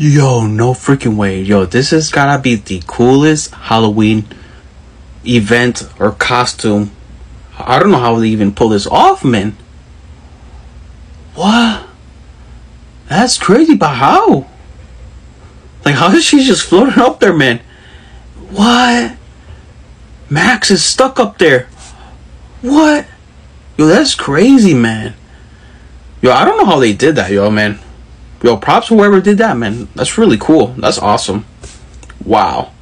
Yo, no freaking way. Yo, this has gotta be the coolest Halloween event or costume. I don't know how they even pull this off, man. What? That's crazy, but how? Like, how is she just floating up there, man? What? Max is stuck up there. What? Yo, that's crazy, man. Yo, I don't know how they did that, yo, man. Yo, props whoever did that, man. That's really cool. That's awesome. Wow.